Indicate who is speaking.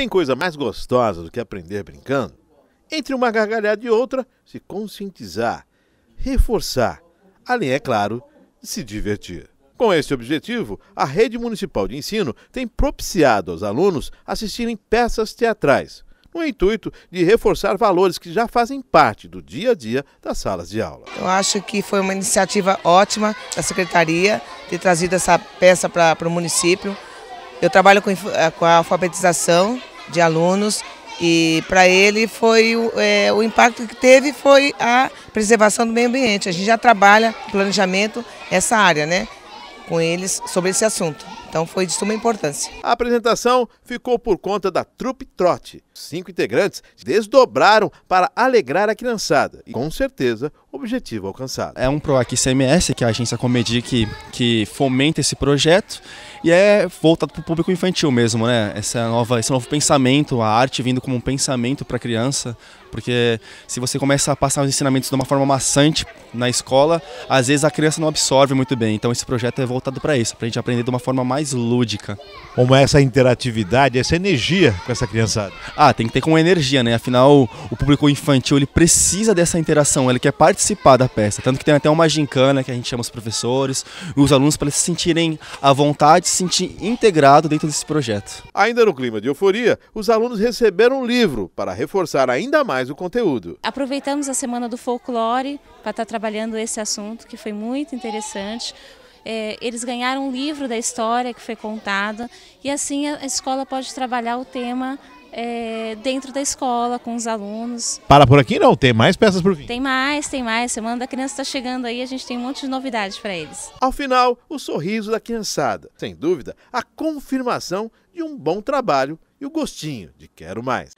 Speaker 1: tem coisa mais gostosa do que aprender brincando? Entre uma gargalhada e outra, se conscientizar, reforçar, além, é claro, se divertir. Com esse objetivo, a Rede Municipal de Ensino tem propiciado aos alunos assistirem peças teatrais, no intuito de reforçar valores que já fazem parte do dia a dia das salas de aula.
Speaker 2: Eu acho que foi uma iniciativa ótima da Secretaria ter trazido essa peça para o município. Eu trabalho com, com a alfabetização de alunos e para ele foi é, o impacto que teve foi a preservação do meio ambiente. A gente já trabalha planejamento essa área, né? com eles sobre esse assunto. Então foi de suma importância.
Speaker 1: A apresentação ficou por conta da Trupe Trote. Cinco integrantes desdobraram para alegrar a criançada e com certeza objetivo alcançado.
Speaker 3: É um PROAC CMS, que é a agência Comedi que, que fomenta esse projeto e é voltado para o público infantil mesmo, né? Essa nova, esse novo pensamento, a arte vindo como um pensamento para a criança, porque se você começa a passar os ensinamentos de uma forma maçante na escola, às vezes a criança não absorve muito bem. Então esse projeto é voltado para isso, para a gente aprender de uma forma mais lúdica.
Speaker 1: Como é essa interatividade, essa energia com essa criançada?
Speaker 3: Ah, tem que ter com energia, né? Afinal, o público infantil ele precisa dessa interação, ele quer participar da peça. Tanto que tem até uma gincana que a gente chama os professores e os alunos para se sentirem à vontade, se sentir integrado dentro desse projeto.
Speaker 1: Ainda no clima de euforia, os alunos receberam um livro para reforçar ainda mais mais o conteúdo.
Speaker 4: Aproveitamos a Semana do Folclore para estar tá trabalhando esse assunto, que foi muito interessante. É, eles ganharam um livro da história que foi contada e assim a escola pode trabalhar o tema é, dentro da escola, com os alunos.
Speaker 1: Para por aqui não, tem mais peças por vir.
Speaker 4: Tem mais, tem mais. Semana da Criança está chegando aí, a gente tem um monte de novidades para eles.
Speaker 1: Ao final, o sorriso da criançada. Sem dúvida, a confirmação de um bom trabalho e o gostinho de quero mais.